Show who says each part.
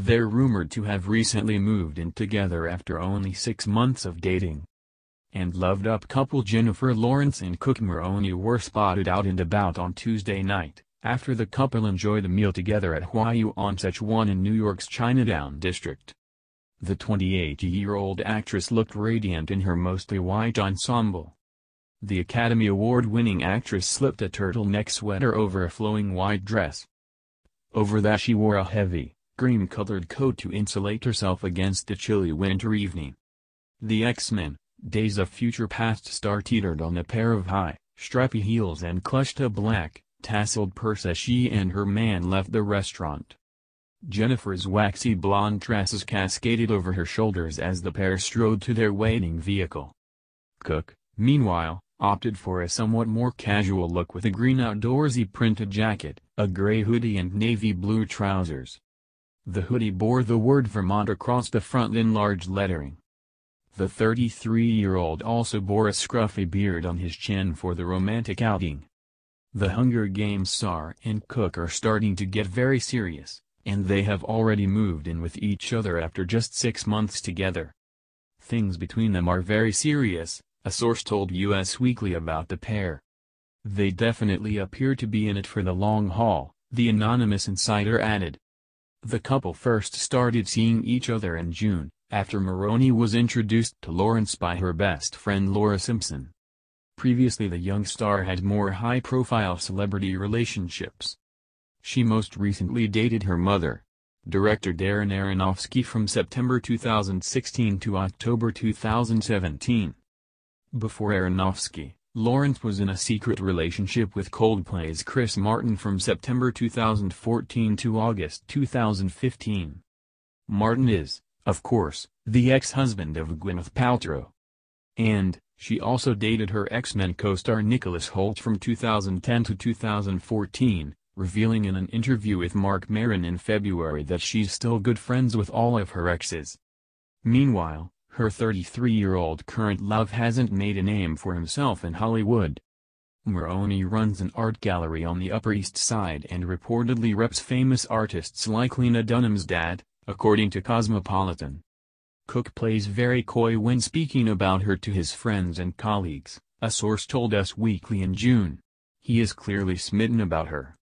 Speaker 1: They're rumored to have recently moved in together after only six months of dating. And loved-up couple Jennifer Lawrence and Cooke Maroney were spotted out and about on Tuesday night, after the couple enjoyed a meal together at Hwa Yuan Szechuan in New York's Chinatown district. The 28-year-old actress looked radiant in her mostly white ensemble. The Academy Award-winning actress slipped a turtleneck sweater over a flowing white dress. Over that she wore a heavy, cream-colored coat to insulate herself against the chilly winter evening. The X-Men, Days of Future Past star teetered on a pair of high, strappy heels and clutched a black, tasseled purse as she and her man left the restaurant. Jennifer's waxy blonde tresses cascaded over her shoulders as the pair strode to their waiting vehicle. Cooke, meanwhile, opted for a somewhat more casual look with a green outdoorsy printed jacket, a gray hoodie and navy blue trousers. The hoodie bore the word Vermont across the front in large lettering. The 33-year-old also bore a scruffy beard on his chin for the romantic outing. The Hunger Games star and Cooke are starting to get very serious, and they have already moved in with each other after just six months together. Things between them are very serious, a source told US Weekly about the pair. They definitely appear to be in it for the long haul, the anonymous insider added. The couple first started seeing each other in June, after Maroney was introduced to Lawrence by her best friend Laura Simpson. Previously the young star had more high-profile celebrity relationships. She most recently dated her mother, director Darren Aronofsky from September 2016 to October 2017. Before Aronofsky, Lawrence was in a secret relationship with Coldplay's Chris Martin from September 2014 to August 2015. Martin is, of course, the ex-husband of Gwyneth Paltrow. And, she also dated her X-Men co-star Nicholas Hoult from 2010 to 2014, revealing in an interview with Marc Maron in February that she's still good friends with all of her exes. Meanwhile, her 33-year-old current love hasn't made a name for himself in Hollywood. Maroney runs an art gallery on the Upper East Side and reportedly reps famous artists like Lena Dunham's dad, according to Cosmopolitan. Cooke plays very coy when speaking about her to his friends and colleagues, a source told Us Weekly in June. He is clearly smitten about her.